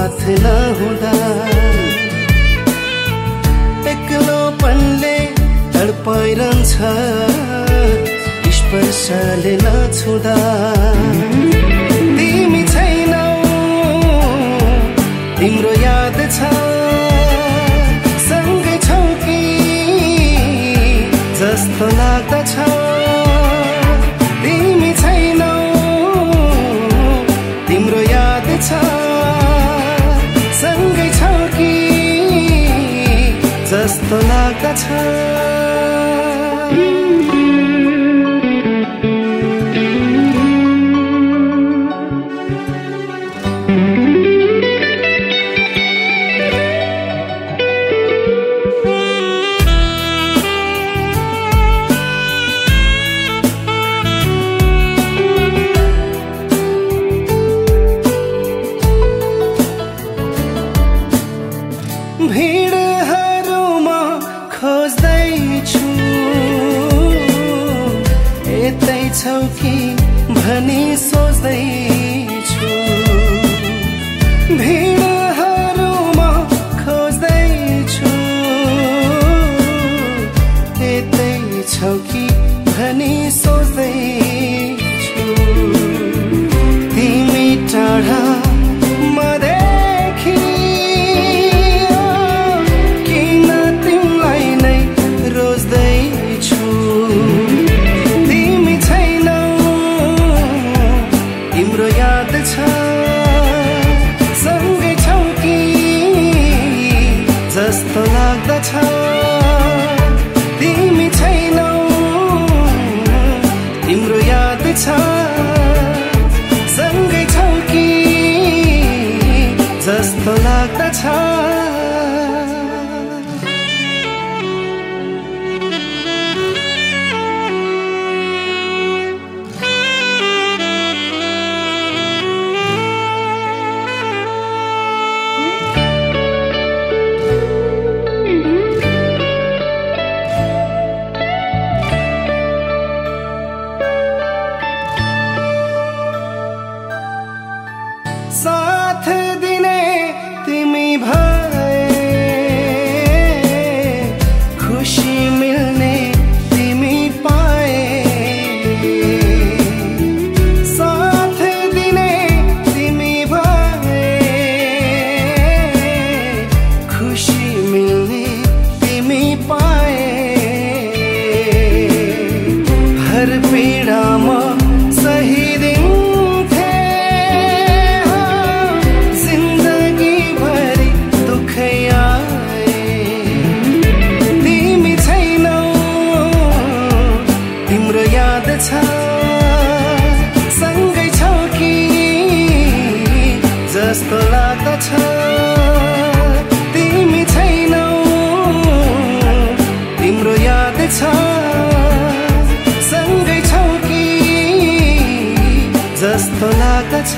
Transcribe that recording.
साथ नहुँदा एक्लोपनले तडपाइरहन्छ स्पर्शले नछुँदा तिमी छैनौ। तिम्रो याद छ। जस्तो लाग्दा जस्तो लाग्दछ छौ कि भनी सोच्दैछु याद छ। सँगै छौ कि? जस्तो लाग्दछ। तिमी छैनौ। तिम्रो याद छ। सँगै छौ कि? जस्तो लाग्दछ। साथ सँगै छौ कि जस्तो लाग्दछ। तिमी छैनौ तिम्रो याद छ। सँगै छौ कि जस्तो लाग्दछ।